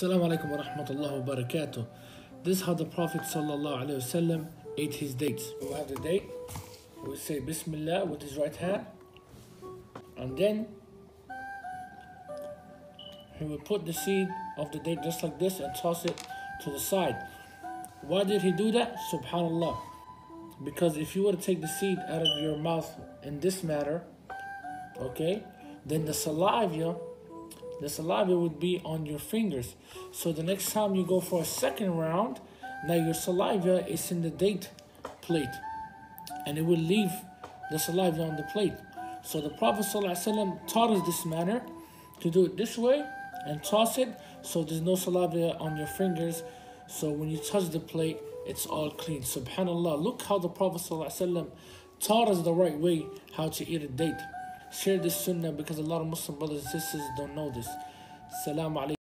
Assalamu alaikum wa rahmatullahi wa barakatuh. This is how the Prophet wasallam ate his dates. We have the date. We say Bismillah with his right hand, and then he would put the seed of the date just like this and toss it to the side. Why did he do that? Subhanallah. Because if you were to take the seed out of your mouth in this manner, okay, then the saliva the saliva would be on your fingers. So the next time you go for a second round, now your saliva is in the date plate and it will leave the saliva on the plate. So the Prophet ﷺ taught us this manner to do it this way and toss it so there's no saliva on your fingers. So when you touch the plate, it's all clean. Subhanallah, look how the Prophet ﷺ taught us the right way how to eat a date. Share this sunnah because a lot of Muslim brothers and sisters don't know this. Salam alaikum.